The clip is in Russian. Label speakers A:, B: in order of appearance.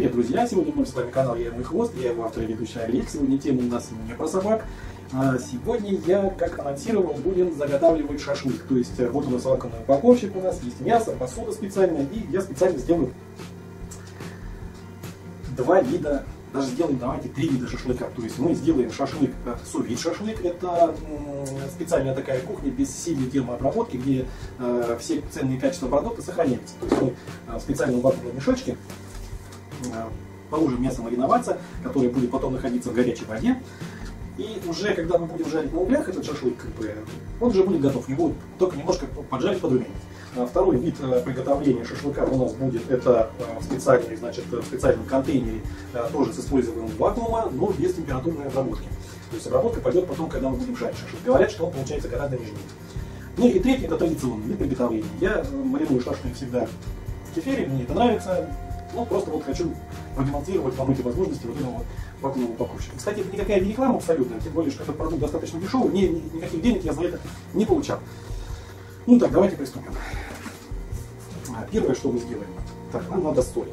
A: друзья! Сегодня вновь с вами канал Я мой хвост, я его автор и ведущий Олег. Сегодня тема у нас не про собак. А сегодня я, как анонсировал, будем заготавливать шашлык. То есть э, вот у нас вакуумный упаковщик, у нас есть мясо, посуда специальная, и я специально сделаю два вида даже сделаем, давайте, три вида шашлыка. То есть мы сделаем шашлык, э, сувид шашлык, это специальная такая кухня без сильной термообработки, где э, все ценные качества продукта сохраняются. То есть мы э, в специальном э, положим мясо мариноваться, которое будет потом находиться в горячей воде. И уже когда мы будем жарить на углях этот шашлык, как бы, он уже будет готов, его только немножко поджарить, подрумянить. А второй вид э, приготовления шашлыка у нас будет это э, в специальной, значит, в специальном контейнере, э, тоже с использованием вакуума, но без температурной обработки. То есть обработка пойдет потом, когда мы будем жарить шашлык. Говорят, что он получается гораздо нежнее. Ну и третий это традиционный вид приготовления. Я мариную шашлык всегда в кефире, мне это нравится. Ну, просто вот хочу продемонстрировать вам эти возможности вот этого вот вакуумного упаковщика. Кстати, это никакая не реклама абсолютно, тем более, что этот продукт достаточно дешевый, ни, ни, никаких денег я за это не получал. Ну так, давайте приступим. А, первое, что мы сделаем. Так, нам надо соль.